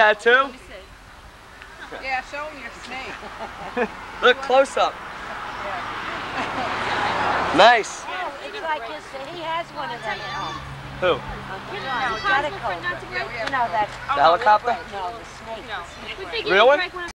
tattoo? Yeah, show him your snake. Look close up. Nice. He has one of them at home. Who? Uh, you that, The helicopter? no, the snake. No.